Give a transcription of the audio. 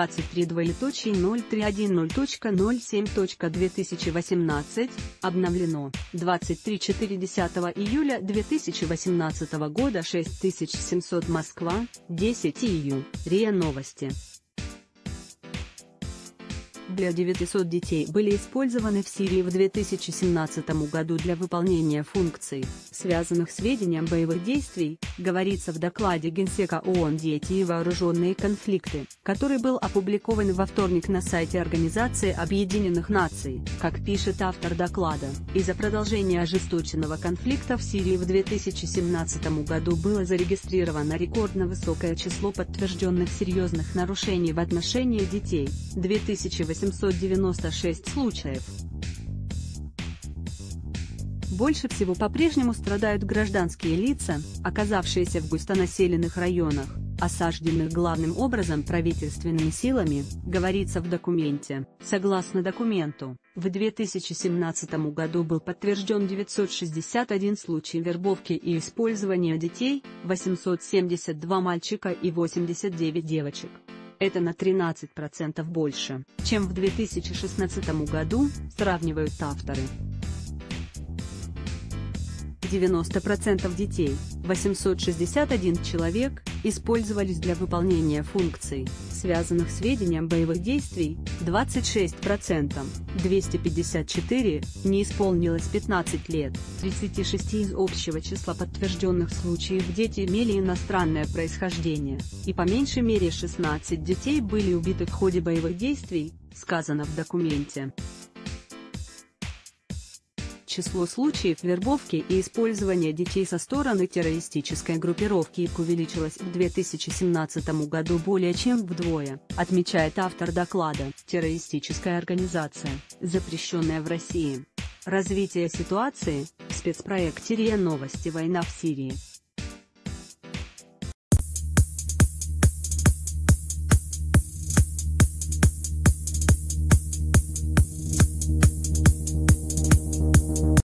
23 031.07.2018, обновлено, 23.4 июля 2018 года 6700 Москва, 10 ию, РИА Новости. Более 900 детей были использованы в Сирии в 2017 году для выполнения функций, связанных с ведением боевых действий, говорится в докладе Генсека ООН «Дети и вооруженные конфликты», который был опубликован во вторник на сайте Организации Объединенных Наций. Как пишет автор доклада, из-за продолжения ожесточенного конфликта в Сирии в 2017 году было зарегистрировано рекордно высокое число подтвержденных серьезных нарушений в отношении детей – 2800 896 случаев. Больше всего по-прежнему страдают гражданские лица, оказавшиеся в густонаселенных районах, осажденных главным образом правительственными силами, говорится в документе. Согласно документу, в 2017 году был подтвержден 961 случай вербовки и использования детей, 872 мальчика и 89 девочек. Это на 13% больше, чем в 2016 году, сравнивают авторы. 90% детей, 861 человек, использовались для выполнения функций, связанных с ведением боевых действий, 26%, 254, не исполнилось 15 лет, 36 из общего числа подтвержденных случаев дети имели иностранное происхождение, и по меньшей мере 16 детей были убиты в ходе боевых действий, сказано в документе число случаев вербовки и использования детей со стороны террористической группировки увеличилось в 2017 году более чем вдвое, отмечает автор доклада «Террористическая организация, запрещенная в России». Развитие ситуации, в спецпроекте РИА Новости «Война в Сирии».